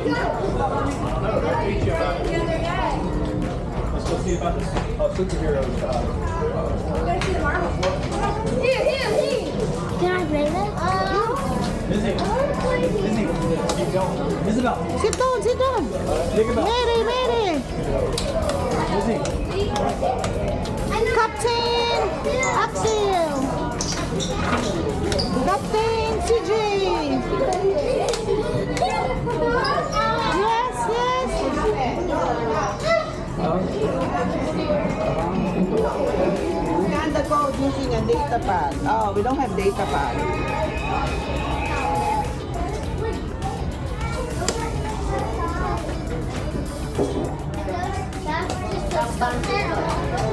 See about this uh, superheroes. Uh, Here, here, here. Can I play this? Disney, Disney, keep going. Isabel, Sit down, sit down. about Mary, Mary. Disney. Captain Axle. Captain a data pad. Oh, we don't have data pad. That's just a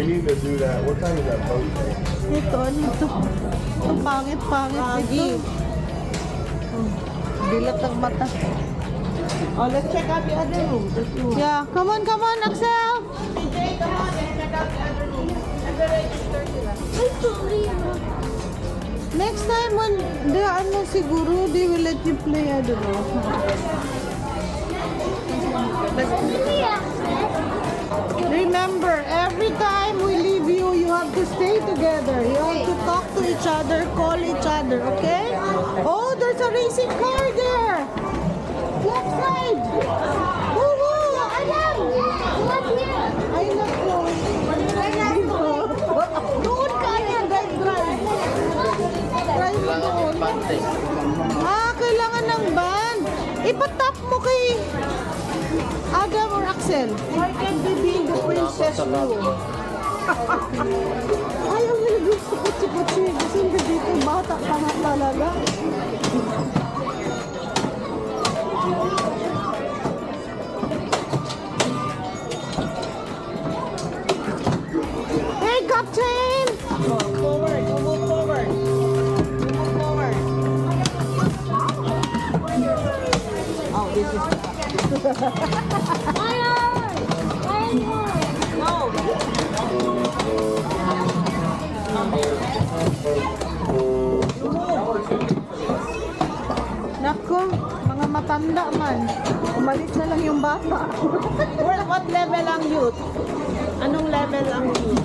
We need to do that. What time is that boat thing? Ito, ano ito? Ang pangit-pangit ito. Oh, Bilat ang mata. Oh, let's check out the other room. Yeah, come on, come on, Axel. CJ, come on and check out the other room. Nag-register sila. Next time when the ano siguro, they will let you play, I don't know. Remember, every time we leave you, you have to stay together. You have to talk to each other, call each other, okay? Oh, there's a racing car there. Left side. Axle. Why can't we be in the princess room? Ayaw nila doon sa kutsi-kutsi. Kasi hindi dito bata pa nga talaga. Hey, Captain! Forward, move forward. Move forward. Oh, this is Nako, mga matanda man. Umalis na lang yung bata. What level ang youth? Anong level ang youth?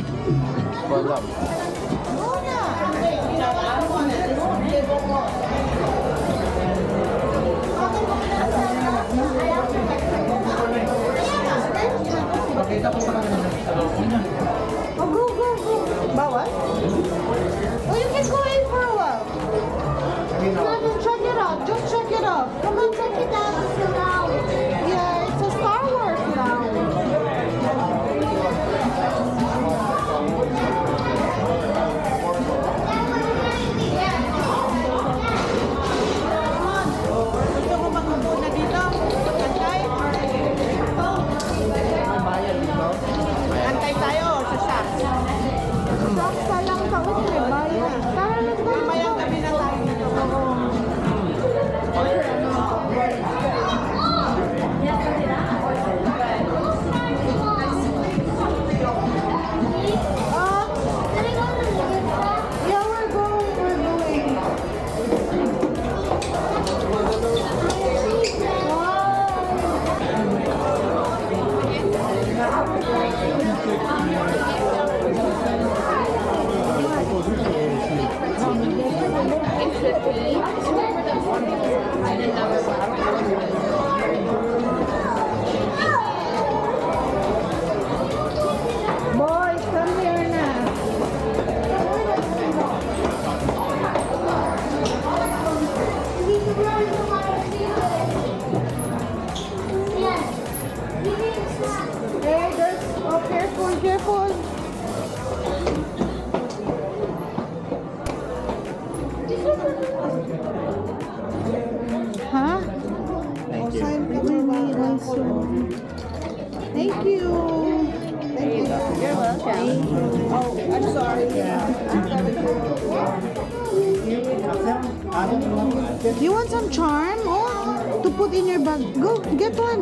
You want some charm? Oh, to put in your bag. Go, get one.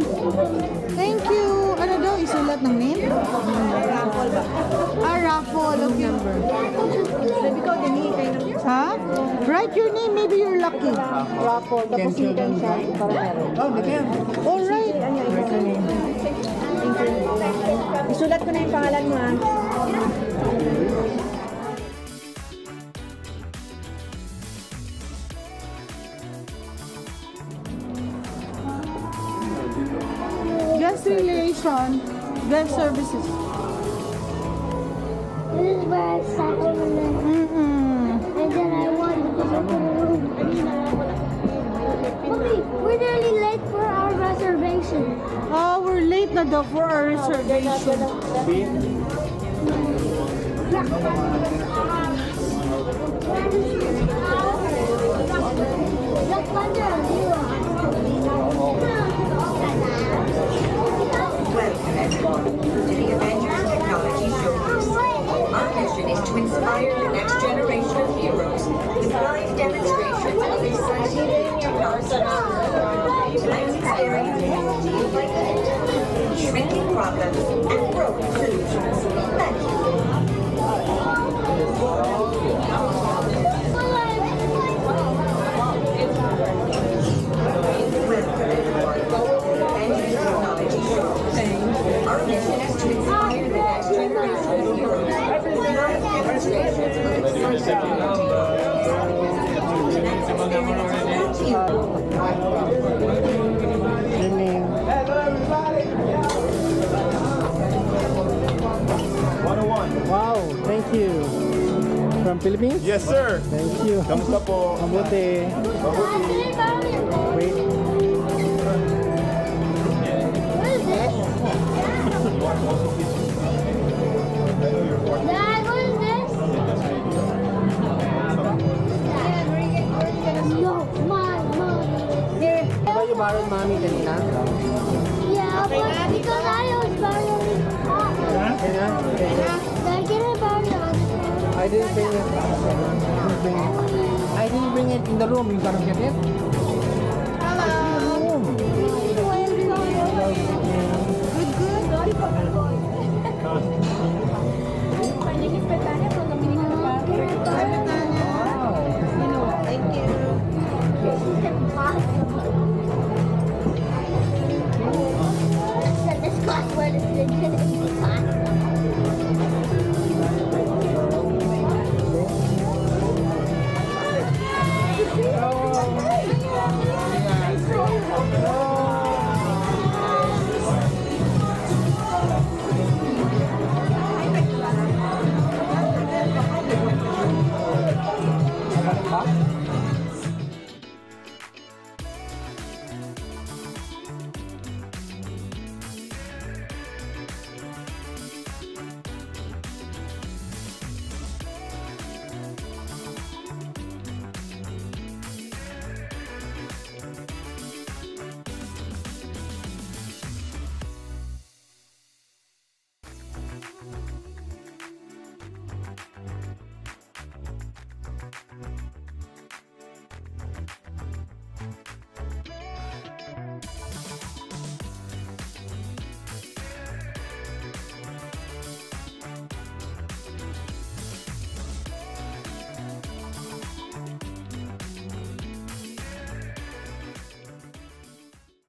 Thank you. Ano daw? Isulat ng name? Ah, raffle. Okay. Sabi ko, kayo ng Ha? Write your name. Maybe you're lucky. raffle. Tapos yung kayo siya para meron. Oh, ganyan. Alright. Isulat ko na yung pangalan mo, ha? Relation. Guest services. This is where I sat over there. Mm-mm. And then I won because I a room. Okay, we're nearly late for our reservation. Oh, we're late na daw for our reservation. Black Panther. Welcome everyone to the Avengers Technology Showcase. Our mission is to inspire the next generation of heroes with live demonstrations of exciting new technology. Tonight's experience deal with shrinking problems and growing solutions. From Philippines? Yes, sir. Thank you. Kamusta po? Mabuti. Wait. I didn't bring it in the room. You gotta get it. Wow.